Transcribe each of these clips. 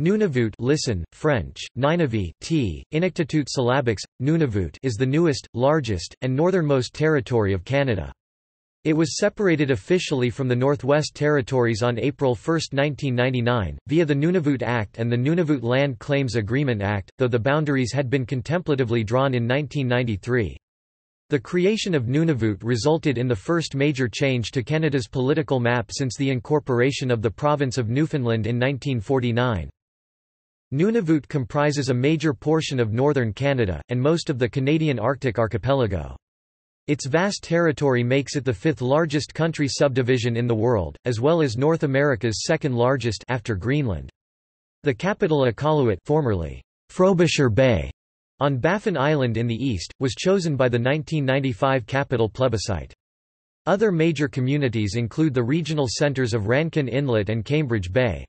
Nunavut listen, French, t, Inuktitut syllabics, Nunavut is the newest, largest, and northernmost territory of Canada. It was separated officially from the Northwest Territories on April 1, 1999, via the Nunavut Act and the Nunavut Land Claims Agreement Act, though the boundaries had been contemplatively drawn in 1993. The creation of Nunavut resulted in the first major change to Canada's political map since the incorporation of the province of Newfoundland in 1949. Nunavut comprises a major portion of northern Canada, and most of the Canadian Arctic archipelago. Its vast territory makes it the fifth largest country subdivision in the world, as well as North America's second largest after Greenland. The capital Iqaluit formerly Frobisher Bay, on Baffin Island in the east, was chosen by the 1995 capital plebiscite. Other major communities include the regional centres of Rankin Inlet and Cambridge Bay.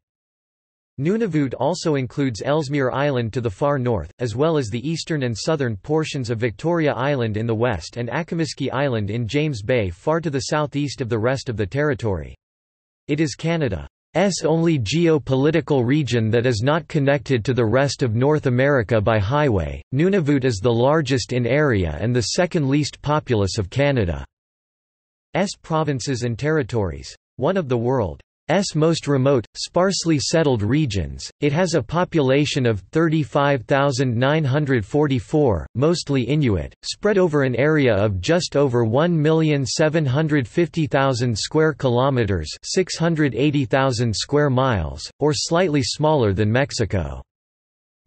Nunavut also includes Ellesmere Island to the far north, as well as the eastern and southern portions of Victoria Island in the west and Akimiski Island in James Bay far to the southeast of the rest of the territory. It is Canada's only geopolitical region that is not connected to the rest of North America by highway. Nunavut is the largest in area and the second least populous of Canada's provinces and territories. One of the world S most remote, sparsely settled regions, it has a population of 35,944, mostly Inuit, spread over an area of just over 1,750,000 square kilometers, 680,000 square miles, or slightly smaller than Mexico.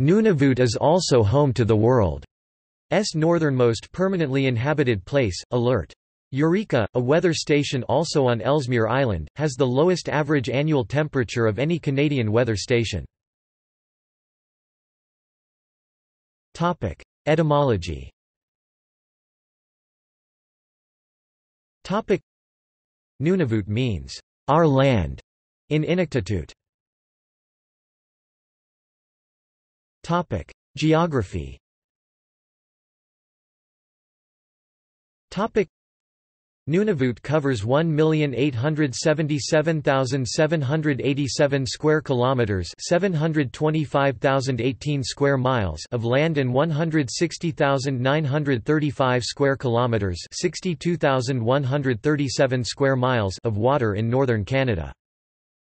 Nunavut is also home to the world's northernmost permanently inhabited place, Alert. Eureka, a weather station also on Ellesmere Island, has the lowest average annual temperature of any Canadian weather station. Etymology Nunavut means, our land, in Inuktitut. Geography Nunavut covers 1,877,787 square kilometers, 725,018 square miles of land and 160,935 square kilometers, 62,137 square miles of water in northern Canada.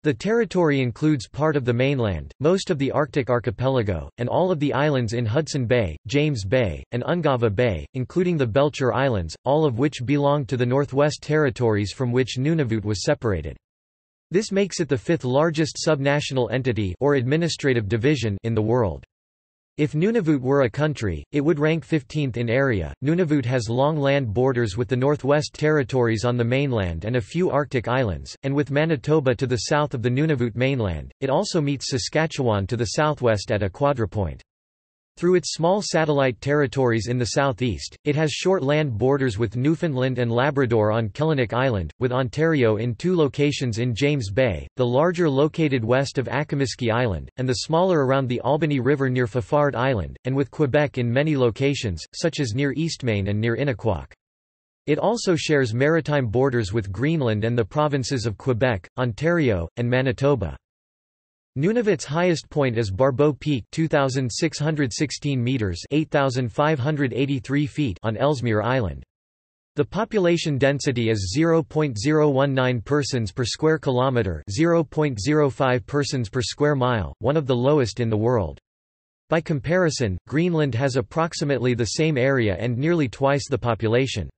The territory includes part of the mainland, most of the Arctic archipelago, and all of the islands in Hudson Bay, James Bay, and Ungava Bay, including the Belcher Islands, all of which belong to the Northwest Territories from which Nunavut was separated. This makes it the fifth largest subnational entity or administrative division in the world. If Nunavut were a country, it would rank 15th in area. Nunavut has long land borders with the Northwest Territories on the mainland and a few Arctic islands, and with Manitoba to the south of the Nunavut mainland. It also meets Saskatchewan to the southwest at a quadrupoint. Through its small satellite territories in the southeast, it has short land borders with Newfoundland and Labrador on Killiniq Island, with Ontario in two locations in James Bay, the larger located west of Akimiski Island, and the smaller around the Albany River near Fafard Island, and with Quebec in many locations, such as near Eastmain and near Inukjuak. It also shares maritime borders with Greenland and the provinces of Quebec, Ontario, and Manitoba. Nunavut's highest point is Barbeau Peak 2616 meters 8583 feet on Ellesmere Island. The population density is 0.019 persons per square kilometer, 0.05 persons per square mile, one of the lowest in the world. By comparison, Greenland has approximately the same area and nearly twice the population.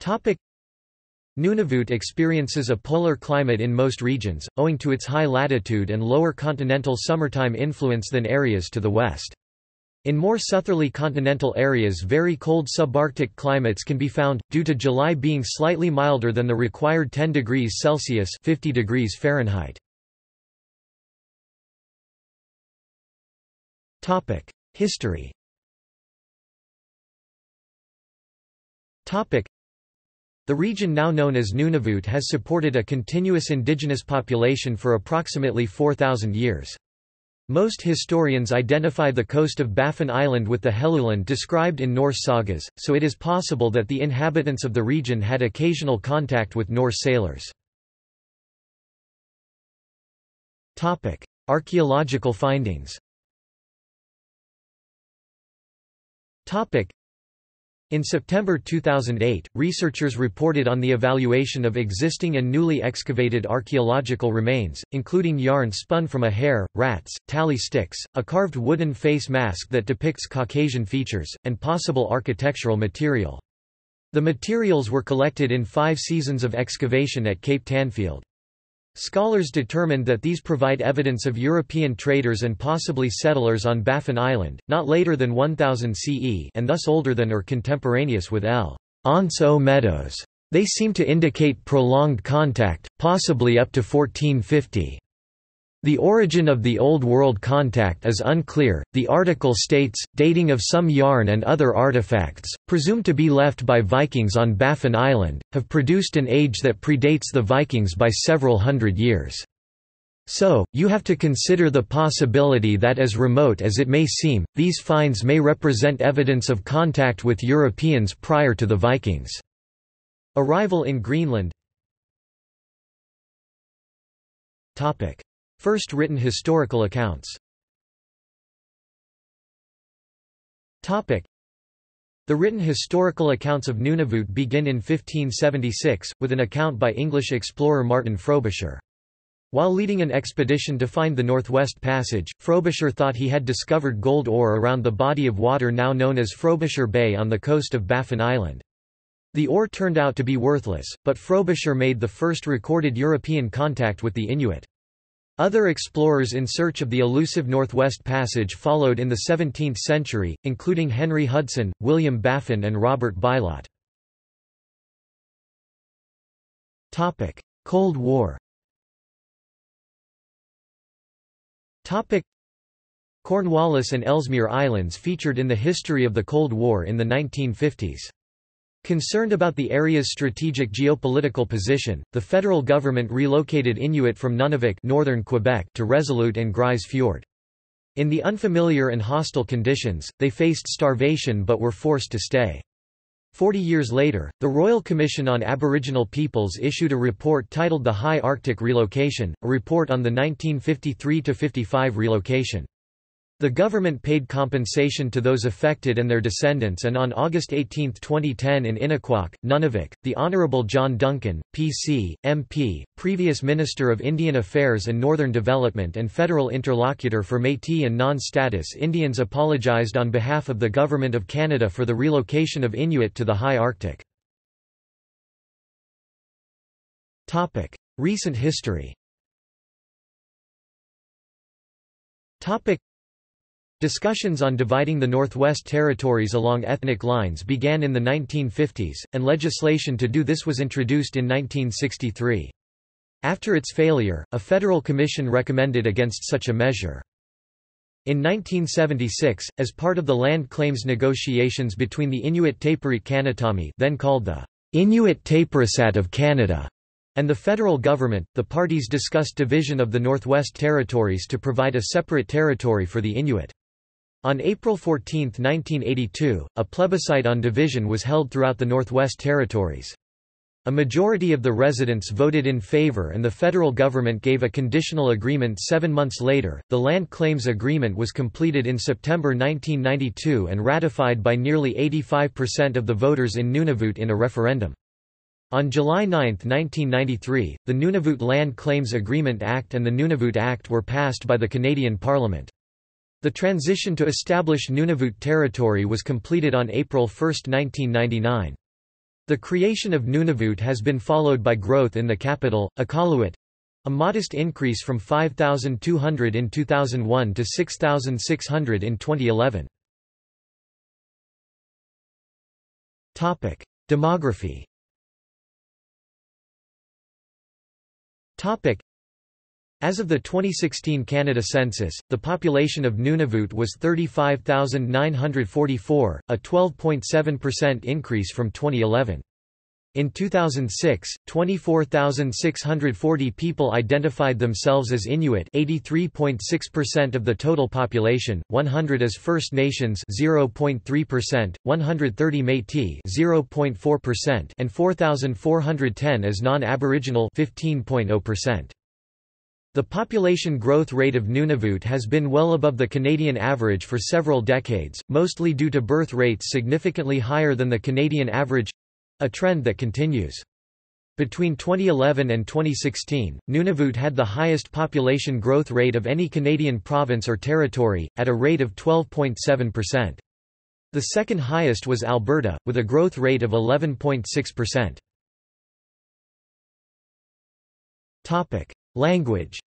Topic: Nunavut experiences a polar climate in most regions, owing to its high latitude and lower continental summertime influence than areas to the west. In more southerly continental areas very cold subarctic climates can be found, due to July being slightly milder than the required 10 degrees Celsius 50 degrees Fahrenheit. History the region now known as Nunavut has supported a continuous indigenous population for approximately 4,000 years. Most historians identify the coast of Baffin Island with the Helluland described in Norse sagas, so it is possible that the inhabitants of the region had occasional contact with Norse sailors. Archaeological findings in September 2008, researchers reported on the evaluation of existing and newly excavated archaeological remains, including yarn spun from a hare, rats, tally sticks, a carved wooden face mask that depicts Caucasian features, and possible architectural material. The materials were collected in five seasons of excavation at Cape Tanfield. Scholars determined that these provide evidence of European traders and possibly settlers on Baffin Island, not later than 1000 CE and thus older than or contemporaneous with L'Anse aux Meadows. They seem to indicate prolonged contact, possibly up to 1450. The origin of the Old World contact is unclear. The article states, dating of some yarn and other artifacts, presumed to be left by Vikings on Baffin Island, have produced an age that predates the Vikings by several hundred years. So, you have to consider the possibility that as remote as it may seem, these finds may represent evidence of contact with Europeans prior to the Vikings. Arrival in Greenland First written historical accounts The written historical accounts of Nunavut begin in 1576, with an account by English explorer Martin Frobisher. While leading an expedition to find the Northwest Passage, Frobisher thought he had discovered gold ore around the body of water now known as Frobisher Bay on the coast of Baffin Island. The ore turned out to be worthless, but Frobisher made the first recorded European contact with the Inuit. Other explorers in search of the elusive Northwest Passage followed in the 17th century, including Henry Hudson, William Baffin and Robert Bylot. Cold War Cornwallis and Ellesmere Islands featured in the history of the Cold War in the 1950s. Concerned about the area's strategic geopolitical position, the federal government relocated Inuit from Nunavik northern Quebec to Resolute and Grise Fiord. In the unfamiliar and hostile conditions, they faced starvation but were forced to stay. Forty years later, the Royal Commission on Aboriginal Peoples issued a report titled The High Arctic Relocation, a report on the 1953–55 relocation. The government paid compensation to those affected and their descendants and on August 18, 2010 in Inukjuak, Nunavik, the Honourable John Duncan, PC, MP, previous Minister of Indian Affairs and Northern Development and federal interlocutor for Métis and non-status Indians apologised on behalf of the Government of Canada for the relocation of Inuit to the high Arctic. Recent history Discussions on dividing the Northwest Territories along ethnic lines began in the 1950s, and legislation to do this was introduced in 1963. After its failure, a federal commission recommended against such a measure. In 1976, as part of the land claims negotiations between the Inuit Tapiriit Kanatami then called the Inuit Tapirisat of Canada and the federal government, the parties discussed division of the Northwest Territories to provide a separate territory for the Inuit. On April 14, 1982, a plebiscite on division was held throughout the Northwest Territories. A majority of the residents voted in favor and the federal government gave a conditional agreement seven months later. The Land Claims Agreement was completed in September 1992 and ratified by nearly 85% of the voters in Nunavut in a referendum. On July 9, 1993, the Nunavut Land Claims Agreement Act and the Nunavut Act were passed by the Canadian Parliament. The transition to establish Nunavut territory was completed on April 1, 1999. The creation of Nunavut has been followed by growth in the capital, Iqaluit, a modest increase from 5,200 in 2001 to 6,600 in 2011. Topic: Demography as of the 2016 Canada census, the population of Nunavut was 35,944, a 12.7% increase from 2011. In 2006, 24,640 people identified themselves as Inuit 83.6% of the total population, 100 as First Nations 0.3%, 130 Métis 0.4% and 4,410 as non-Aboriginal 15.0%. The population growth rate of Nunavut has been well above the Canadian average for several decades, mostly due to birth rates significantly higher than the Canadian average a trend that continues. Between 2011 and 2016, Nunavut had the highest population growth rate of any Canadian province or territory, at a rate of 12.7%. The second highest was Alberta, with a growth rate of 11.6%. Language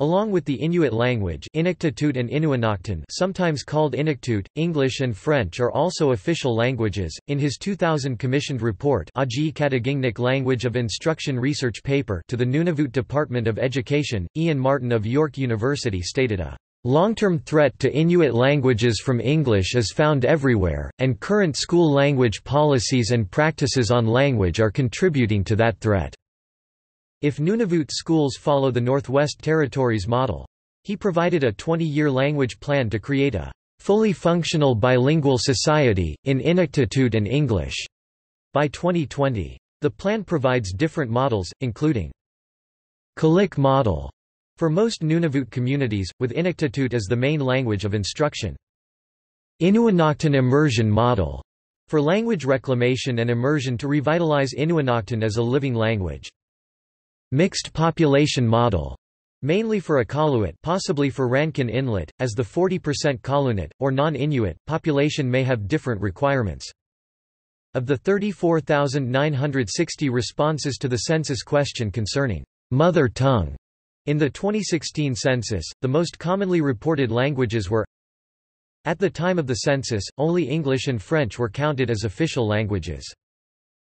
Along with the Inuit language Inuktitut and Inuinnaqtun sometimes called Inuktitut, English and French are also official languages. In his 2000 commissioned report Ajii Language of Instruction Research paper to the Nunavut Department of Education, Ian Martin of York University stated a Long-term threat to Inuit languages from English is found everywhere, and current school language policies and practices on language are contributing to that threat. If Nunavut schools follow the Northwest Territories model. He provided a 20-year language plan to create a fully functional bilingual society, in Inuktitut and English, by 2020. The plan provides different models, including Qulliq model for most Nunavut communities, with Inuktitut as the main language of instruction. Inuinnaqtun immersion model for language reclamation and immersion to revitalize Inuinnaqtun as a living language mixed population model, mainly for Iqaluit possibly for Rankin Inlet, as the 40% Qallunaat, or non-Inuit, population may have different requirements. Of the 34,960 responses to the census question concerning mother tongue in the 2016 census, the most commonly reported languages were At the time of the census, only English and French were counted as official languages.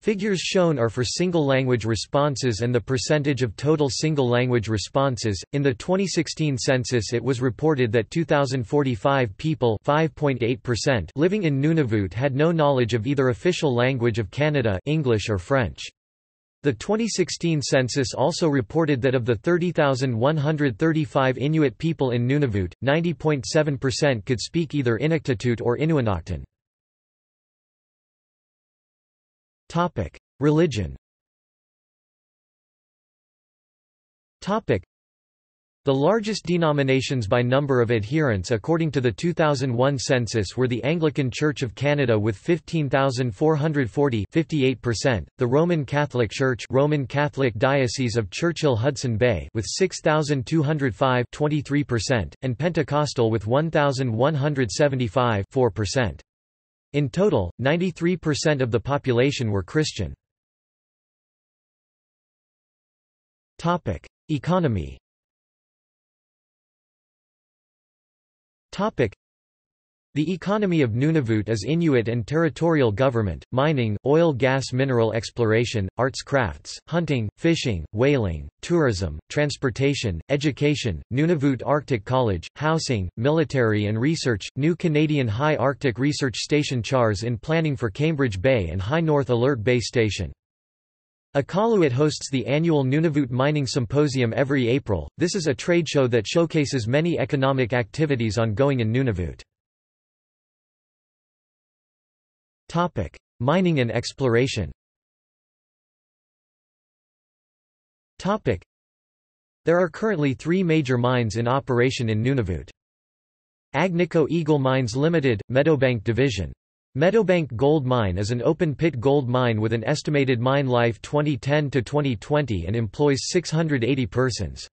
Figures shown are for single language responses and the percentage of total single language responses. In the 2016 census, it was reported that 2045 people, 5.8%, living in Nunavut had no knowledge of either official language of Canada, English or French. The 2016 census also reported that of the 30,135 Inuit people in Nunavut, 90.7% could speak either Inuktitut or Inuinnaqtun. Topic: Religion. Topic: The largest denominations by number of adherents according to the 2001 census were the Anglican Church of Canada with 15,440 58%, the Roman Catholic Church Roman Catholic Diocese of Churchill-Hudson Bay with 6,205 23%, and Pentecostal with 1,175 4%. In total, 93% of the population were Christian. Topic: Economy the economy of Nunavut is Inuit and territorial government, mining, oil gas mineral exploration, arts crafts, hunting, fishing, whaling, tourism, transportation, education, Nunavut Arctic College, housing, military and research, new Canadian High Arctic Research Station CHARS in planning for Cambridge Bay and High North Alert Base Station. Iqaluit hosts the annual Nunavut Mining Symposium every April, this is a trade show that showcases many economic activities ongoing in Nunavut. Topic: Mining and exploration. Topic: There are currently three major mines in operation in Nunavut. Agnico Eagle Mines Limited, Meadowbank Division. Meadowbank Gold Mine is an open-pit gold mine with an estimated mine life 2010 to 2020 and employs 680 persons.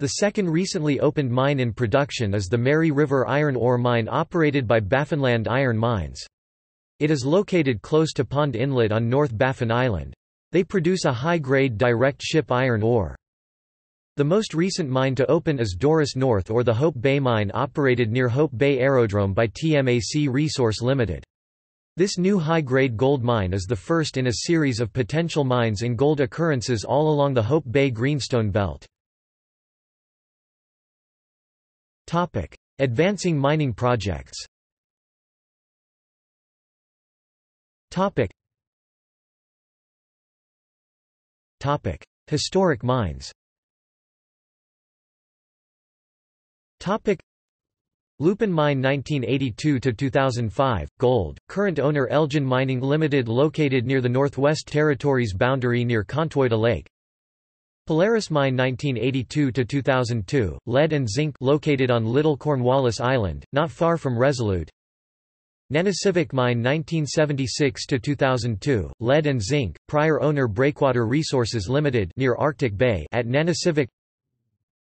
The second recently opened mine in production is the Mary River Iron Ore Mine operated by Baffinland Iron Mines. It is located close to Pond Inlet on North Baffin Island. They produce a high-grade direct ship iron ore. The most recent mine to open is Doris North or the Hope Bay Mine operated near Hope Bay Aerodrome by TMAC Resource Limited. This new high-grade gold mine is the first in a series of potential mines in gold occurrences all along the Hope Bay Greenstone Belt. Advancing mining projects Topic. Topic. Historic mines Topic. Lupin Mine 1982–2005, gold, current owner Elgin Mining Limited located near the Northwest Territories boundary near Contwoyto Lake Polaris Mine 1982–2002, lead and zinc located on Little Cornwallis Island, not far from Resolute Nanisivik Mine 1976–2002, lead and zinc, prior owner Breakwater Resources Limited near Arctic Bay at Nanisivik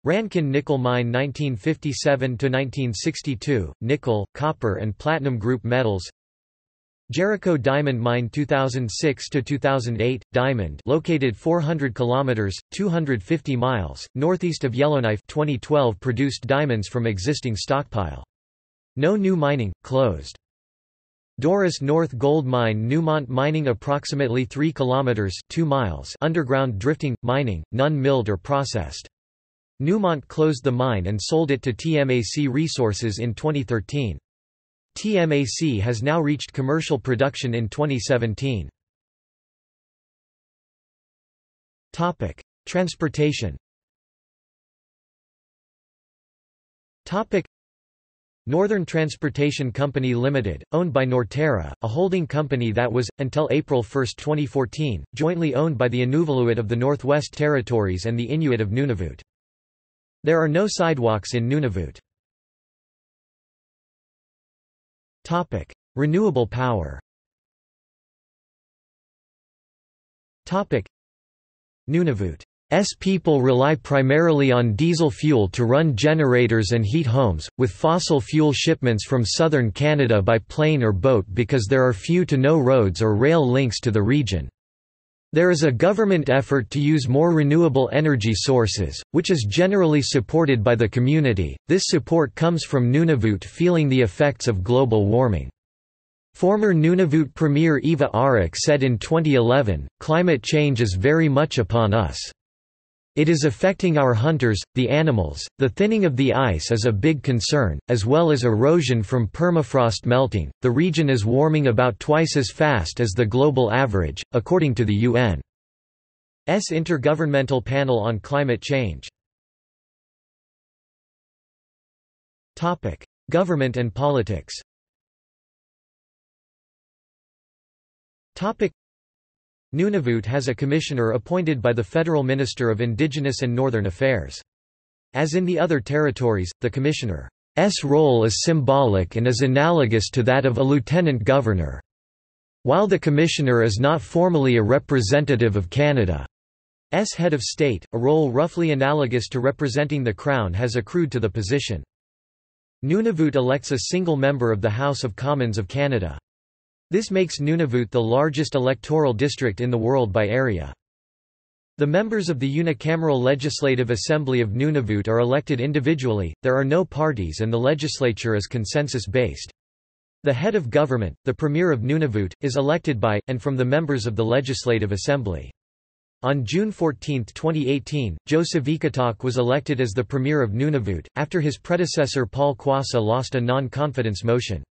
Rankin Nickel Mine 1957–1962, nickel, copper and platinum group metals Jericho Diamond Mine 2006–2008, diamond located 400 kilometers, 250 miles, northeast of Yellowknife 2012 produced diamonds from existing stockpile. No new mining, closed. Doris North Gold Mine Newmont Mining approximately 3 kilometers 2 miles underground drifting mining none milled or processed. Newmont closed the mine and sold it to TMAC Resources in 2013 TMAC has now reached commercial production in 2017 Topic Transportation. Topic Northern Transportation Company Limited, owned by Norterra, a holding company that was, until April 1, 2014, jointly owned by the Inuvialuit of the Northwest Territories and the Inuit of Nunavut. There are no sidewalks in Nunavut. Renewable power Nunavut S people rely primarily on diesel fuel to run generators and heat homes, with fossil fuel shipments from southern Canada by plane or boat because there are few to no roads or rail links to the region. There is a government effort to use more renewable energy sources, which is generally supported by the community. This support comes from Nunavut feeling the effects of global warming. Former Nunavut Premier Eva Aariak said in 2011, Climate change is very much upon us. It is affecting our hunters, the animals. The thinning of the ice is a big concern, as well as erosion from permafrost melting. The region is warming about twice as fast as the global average, according to the UN's Intergovernmental Panel on Climate Change. Topic: Government and politics. Topic: Nunavut has a commissioner appointed by the Federal Minister of Indigenous and Northern Affairs. As in the other territories, the commissioner's role is symbolic and is analogous to that of a lieutenant governor. While the commissioner is not formally a representative of Canada's head of state, a role roughly analogous to representing the Crown has accrued to the position. Nunavut elects a single member of the House of Commons of Canada. This makes Nunavut the largest electoral district in the world by area. The members of the unicameral Legislative Assembly of Nunavut are elected individually, there are no parties and the legislature is consensus-based. The head of government, the Premier of Nunavut, is elected by, and from the members of the Legislative Assembly. On June 14, 2018, Joe Savikataaq was elected as the Premier of Nunavut, after his predecessor Paul Quassa lost a non-confidence motion.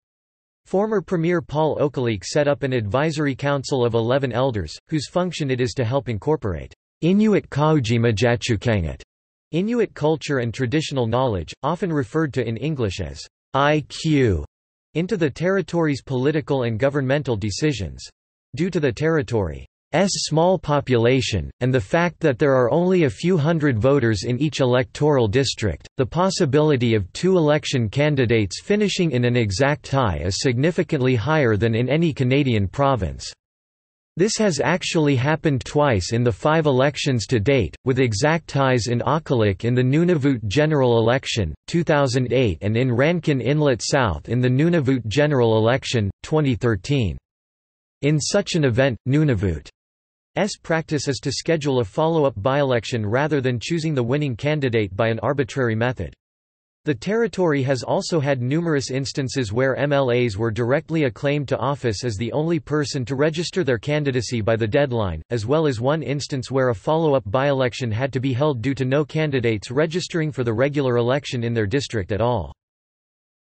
Former Premier Paul Okalik set up an advisory council of 11 elders, whose function it is to help incorporate Inuit Qaujimajatuqangit, Inuit culture and traditional knowledge, often referred to in English as IQ, into the territory's political and governmental decisions. Due to the territory small population, and the fact that there are only a few hundred voters in each electoral district, the possibility of two election candidates finishing in an exact tie is significantly higher than in any Canadian province. This has actually happened twice in the five elections to date, with exact ties in Akulliq in the Nunavut general election, 2008 and in Rankin Inlet South in the Nunavut general election, 2013. In such an event, Nunavut S practice is to schedule a follow-up by-election rather than choosing the winning candidate by an arbitrary method. The territory has also had numerous instances where MLAs were directly acclaimed to office as the only person to register their candidacy by the deadline, as well as one instance where a follow-up by-election had to be held due to no candidates registering for the regular election in their district at all.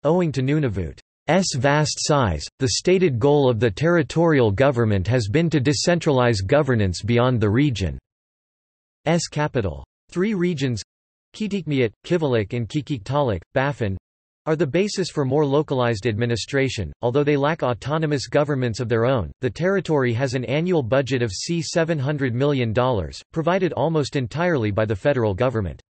Owing to Nunavut vast size, the stated goal of the territorial government has been to decentralize governance beyond the region. region's capital. Three regions Kitikmeot, Kivalliq and Qikiqtaaluk, Baffin are the basis for more localized administration. Although they lack autonomous governments of their own, the territory has an annual budget of C$700 million, provided almost entirely by the federal government.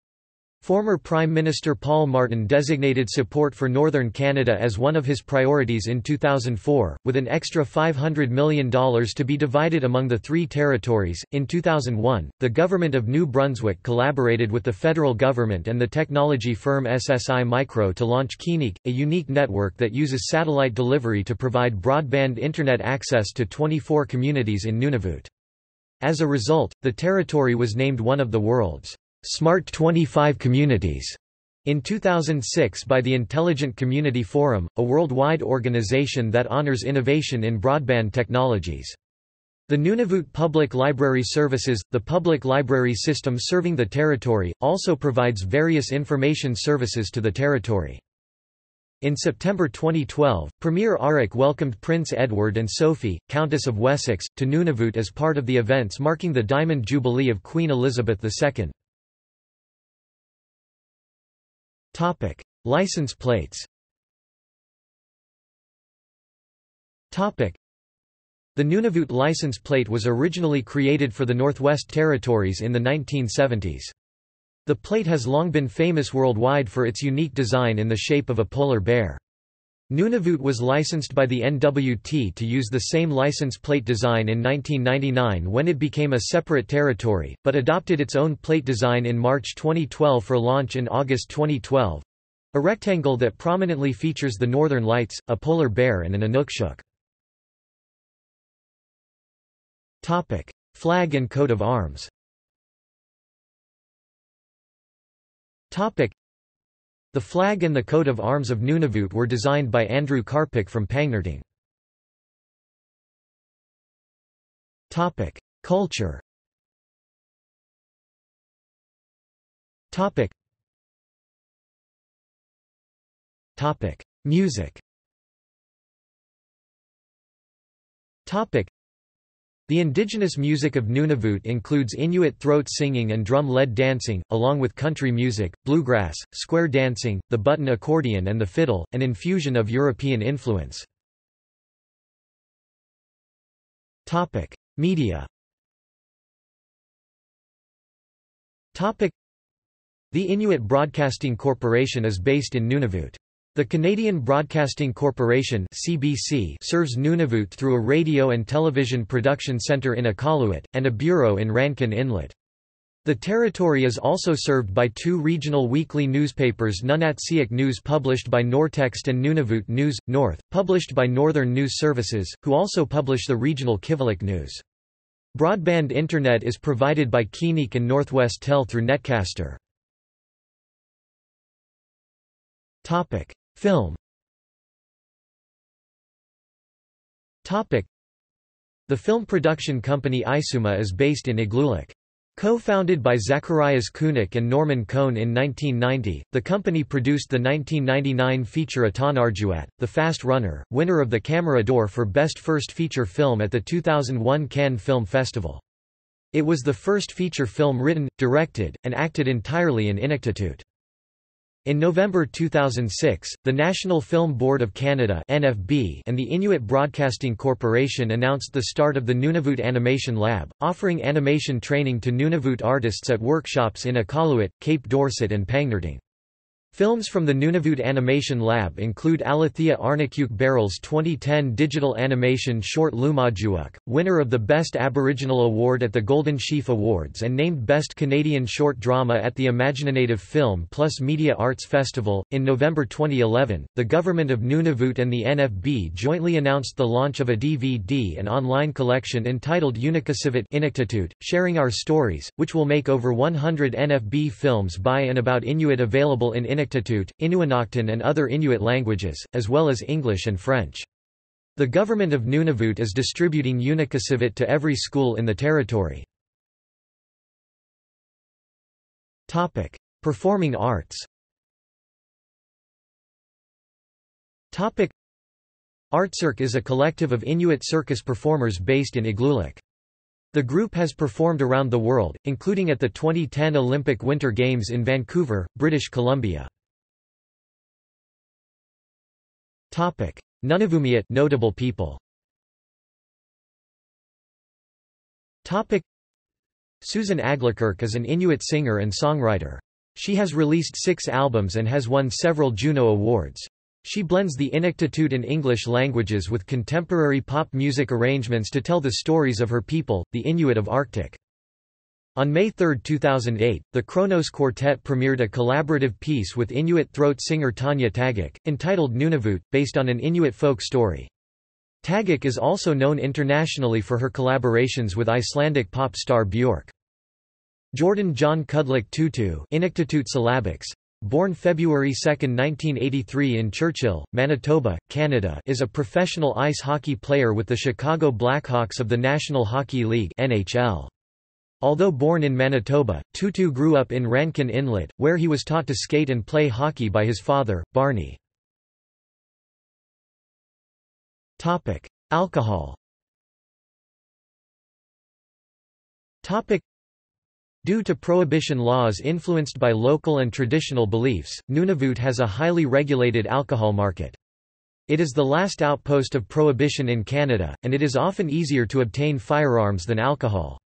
Former Prime Minister Paul Martin designated support for Northern Canada as one of his priorities in 2004, with an extra $500 million to be divided among the three territories. In 2001, the Government of New Brunswick collaborated with the federal government and the technology firm SSI Micro to launch Qiniq, a unique network that uses satellite delivery to provide broadband Internet access to 24 communities in Nunavut. As a result, the territory was named one of the world's Smart 25 Communities in 2006 by the Intelligent Community Forum, a worldwide organization that honors innovation in broadband technologies. The Nunavut Public Library Services, the public library system serving the territory, also provides various information services to the territory. In September 2012, Premier Aariak welcomed Prince Edward and Sophie, Countess of Wessex, to Nunavut as part of the events marking the Diamond Jubilee of Queen Elizabeth II. Topic: License plates. Topic: The Nunavut license plate was originally created for the Northwest Territories in the 1970s. The plate has long been famous worldwide for its unique design in the shape of a polar bear. Nunavut was licensed by the NWT to use the same license plate design in 1999 when it became a separate territory, but adopted its own plate design in March 2012 for launch in August 2012 a rectangle that prominently features the northern lights, a polar bear and an Inukshuk. Flag and coat of arms the flag and the coat of arms of Nunavut were designed by Andrew Karpik from Pangnirtung. Culture Music the indigenous music of Nunavut includes Inuit throat singing and drum-led dancing, along with country music, bluegrass, square dancing, the button accordion and the fiddle, an infusion of European influence. Media The Inuit Broadcasting Corporation is based in Nunavut. The Canadian Broadcasting Corporation (CBC) serves Nunavut through a radio and television production centre in Iqaluit, and a bureau in Rankin Inlet. The territory is also served by two regional weekly newspapers Nunatsiaq News published by Nortext and Nunavut News, North, published by Northern News Services, who also publish the regional Kivalliq News. Broadband Internet is provided by Qiniq and Northwestel through Netcaster. Film The film production company Isuma is based in Igloolik. Co-founded by Zacharias Kunuk and Norman Cohn in 1990, the company produced the 1999 feature Atanarjuat, The Fast Runner, winner of the Camera d'Or for Best First Feature Film at the 2001 Cannes Film Festival. It was the first feature film written, directed, and acted entirely in Inuktitut. In November 2006, the National Film Board of Canada (NFB) and the Inuit Broadcasting Corporation announced the start of the Nunavut Animation Lab, offering animation training to Nunavut artists at workshops in Iqaluit, Cape Dorset and Pangnirtung. Films from the Nunavut Animation Lab include Alethea Arnaquq Baril's 2010 digital animation short Lumajuuk, winner of the Best Aboriginal Award at the Golden Sheaf Awards and named Best Canadian Short Drama at the Imaginative Film Plus Media Arts Festival. In November 2011, the Government of Nunavut and the NFB jointly announced the launch of a DVD and online collection entitled Unikkausivut Inuktitut, Sharing Our Stories, which will make over 100 NFB films by and about Inuit available in Inuktitut Inuktitut, Inuinnaqtun and other Inuit languages, as well as English and French. The government of Nunavut is distributing Unikkausivut to every school in the territory. Topic: Performing arts Artcirq is a collective of Inuit circus performers based in Igloolik. The group has performed around the world, including at the 2010 Olympic Winter Games in Vancouver, British Columbia. Nunavummiut notable people Topic: Susan Aglukark is an Inuit singer and songwriter. She has released six albums and has won several Juno Awards. She blends the Inuktitut and English languages with contemporary pop music arrangements to tell the stories of her people, the Inuit of Arctic. On May 3, 2008, the Kronos Quartet premiered a collaborative piece with Inuit throat singer Tanya Tagaq, entitled Nunavut, based on an Inuit folk story. Tagaq is also known internationally for her collaborations with Icelandic pop star Björk. Jordin John Kudluk Tootoo Inuktitut syllabics, Born February 2, 1983 in Churchill, Manitoba, Canada is a professional ice hockey player with the Chicago Blackhawks of the National Hockey League NHL. Although born in Manitoba, Tootoo grew up in Rankin Inlet, where he was taught to skate and play hockey by his father, Barney. Alcohol Due to prohibition laws influenced by local and traditional beliefs, Nunavut has a highly regulated alcohol market. It is the last outpost of prohibition in Canada, and it is often easier to obtain firearms than alcohol.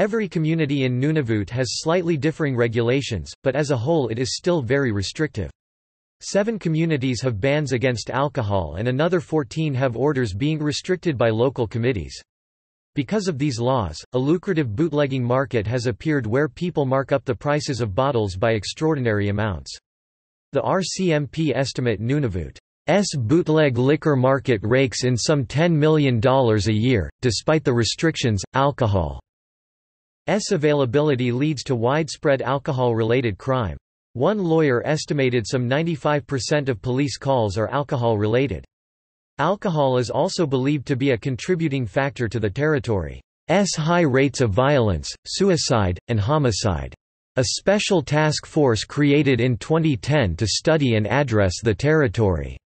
Every community in Nunavut has slightly differing regulations, but as a whole it is still very restrictive. Seven communities have bans against alcohol and another 14 have orders being restricted by local committees. Because of these laws, a lucrative bootlegging market has appeared where people mark up the prices of bottles by extraordinary amounts. The RCMP estimate Nunavut's bootleg liquor market rakes in some $10 million a year. Despite the restrictions, alcohol's availability leads to widespread alcohol-related crime. One lawyer estimated some 95% of police calls are alcohol-related. Alcohol is also believed to be a contributing factor to the territory's high rates of violence, suicide, and homicide. A special task force created in 2010 to study and address the territory's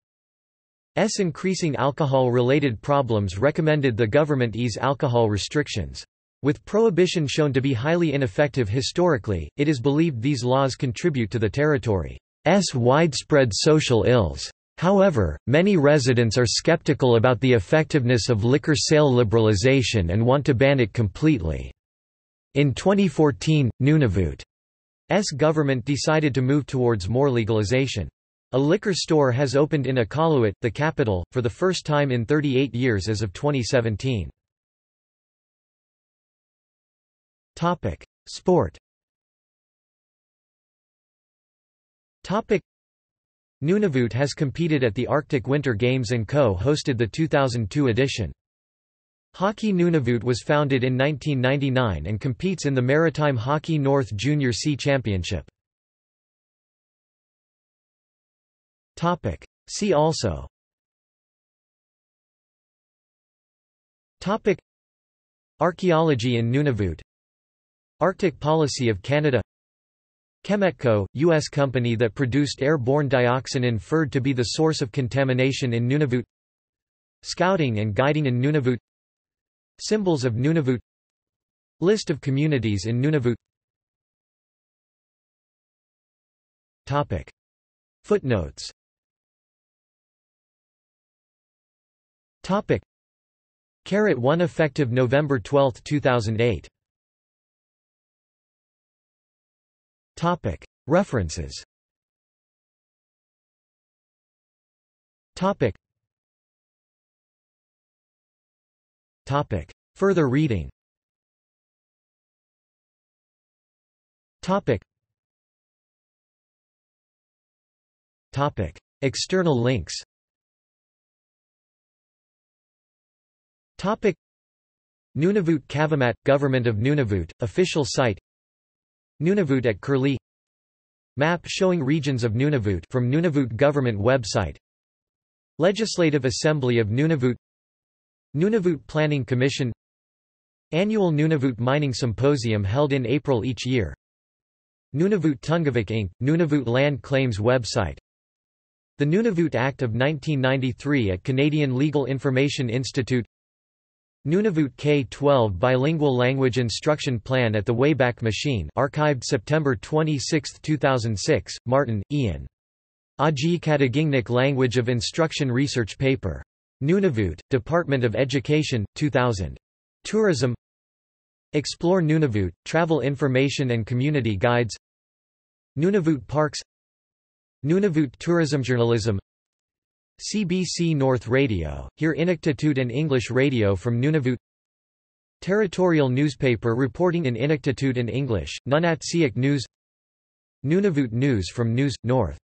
increasing alcohol-related problems recommended the government ease alcohol restrictions. With prohibition shown to be highly ineffective historically, it is believed these laws contribute to the territory's widespread social ills. However, many residents are skeptical about the effectiveness of liquor sale liberalization and want to ban it completely. In 2014, Nunavut's government decided to move towards more legalization. A liquor store has opened in Iqaluit, the capital, for the first time in 38 years as of 2017. Sport. Nunavut has competed at the Arctic Winter Games and co-hosted the 2002 edition. Hockey Nunavut was founded in 1999 and competes in the Maritime Hockey North Junior C Championship. See also. Archaeology in Nunavut Arctic policy of Canada Chemetco, U.S. company that produced airborne dioxin inferred to be the source of contamination in Nunavut Scouting and guiding in Nunavut Symbols of Nunavut List of communities in Nunavut Topic. Footnotes Topic. Carrot 1 effective November 12, 2008 Topic. References Topic. Topic. Further reading Topic. Topic. External links Topic. Nunavut Kavamat – Government of Nunavut, official site Nunavut at Curlie. Map showing regions of Nunavut from Nunavut government website. Legislative Assembly of Nunavut. Nunavut Planning Commission. Annual Nunavut Mining Symposium held in April each year. Nunavut Tunngavik Inc., Nunavut Land Claims website. The Nunavut Act of 1993 at Canadian Legal Information Institute Nunavut K-12 Bilingual Language Instruction Plan at the Wayback Machine archived September 26, 2006, Martin, Ian. Aajiiqatigiingniq Language of Instruction Research Paper. Nunavut, Department of Education, 2000. Tourism Explore Nunavut, Travel Information and Community Guides Nunavut Parks Nunavut Tourism Journalism CBC North Radio, here Inuktitut and English Radio from Nunavut. Territorial newspaper reporting in Inuktitut and English, Nunatsiaq News. Nunavut News from News, North